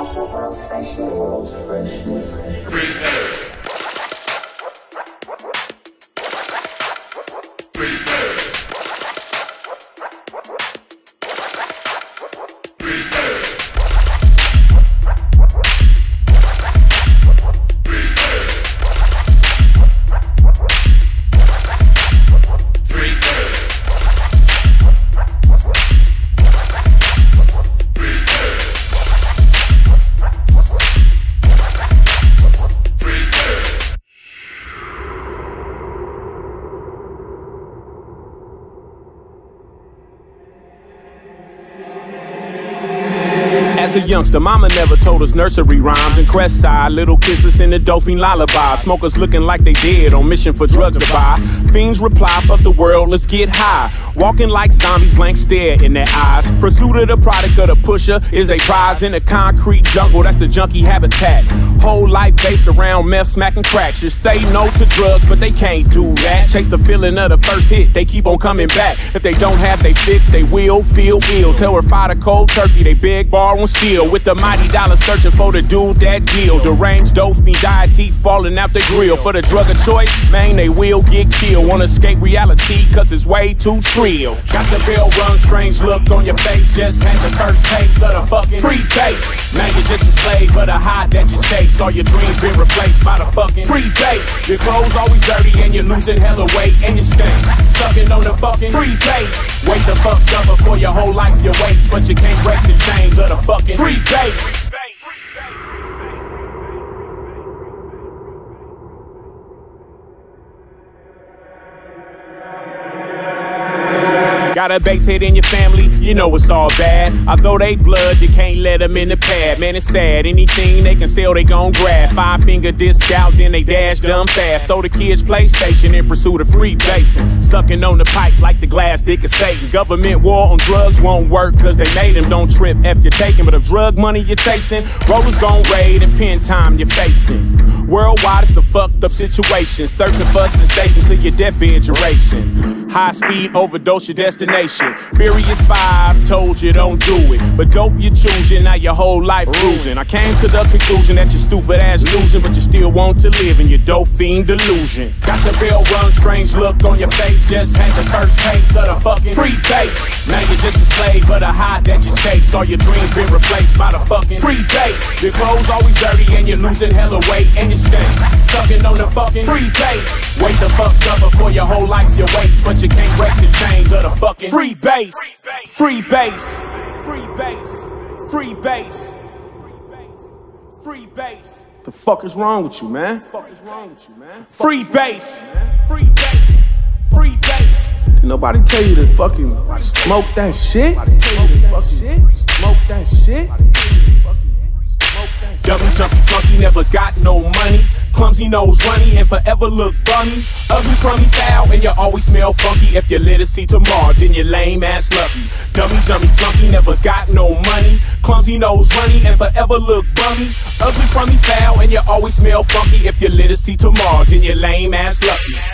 World's freshest, world's freshest. Free As a youngster, mama never told us nursery rhymes. And Crestside, little kids listen to Dolphin lullaby. Smokers looking like they dead on mission for drugs to buy. Fiends reply, fuck the world, let's get high. Walking like zombies, blank stare in their eyes. Pursuit of the product of the pusher is a prize in the concrete jungle, that's the junkie habitat. Whole life based around meth, smacking cracks. Just say no to drugs, but they can't do that. Chase the feeling of the first hit, they keep on coming back. If they don't have they fix, they will feel ill. Fight a cold turkey, they big bar on steel. With the mighty dollar searching for the dude that deal. Deranged, dopey, diet teeth falling out the grill. For the drug of choice, man, they will get killed. Wanna escape reality, cause it's way too trill. Got the bell rung, strange look on your face. Just had the first taste of the fucking free base. Man, you're just slave of the high that you chase. All your dreams been replaced by the fucking free base. Your clothes always dirty and you're losing hella weight and you stink. Sucking on the fucking free base. Wait the fuck up before your whole life you waste. But you can't break the chains of the fucking free base. Got a base hit in your family, you know it's all bad. Although they blood, you can't let them in the pad. Man, it's sad. Anything they can sell, they gon' grab. Five finger disc out, then they dash dumb fast. Throw the kids' PlayStation in pursuit of free basing. Sucking on the pipe like the glass dick of Satan. Government war on drugs won't work, cause they made them. Don't trip if you're taking, but if drug money you're chasing, rollers gon' raid and pin time you're facing. Worldwide, it's a fucked up situation. Searching for sensation till your deathbed duration. High speed overdose your destination. Furious Five told you don't do it. But dope you choosing, now your whole life losing. I came to the conclusion that you're stupid ass losing, but you still want to live in your dope fiend delusion. Got your bell rung, strange look on your face. Just had the first taste of the fucking free base. Now you're just a slave of the high that you chase. All your dreams been replaced by the fucking free base. Your clothes always dirty and you're losing hella weight and you stink. Sucking on the fucking free base. Wait the fuck up before your whole life you waste, but you can't break the chains of the fucking free base. Free base. Free base. Free base. Free base. The fuck is wrong with you, man? fuck is wrong with you, man? Free base. Free base. Free base. Did nobody tell you to fucking smoke that shit? Smoke that shit? Dummy, junkie, flunky, never got no money. Clumsy nose runny and forever look bummy. Ugly, crummy, foul, and you always smell funky. If your literacy tomorrow, then you lame ass lucky. Dummy, dummy, flunky, never got no money. Clumsy nose runny and forever look bummy. Ugly, crummy, foul, and you always smell funky. If your literacy tomorrow, then you lame ass lucky.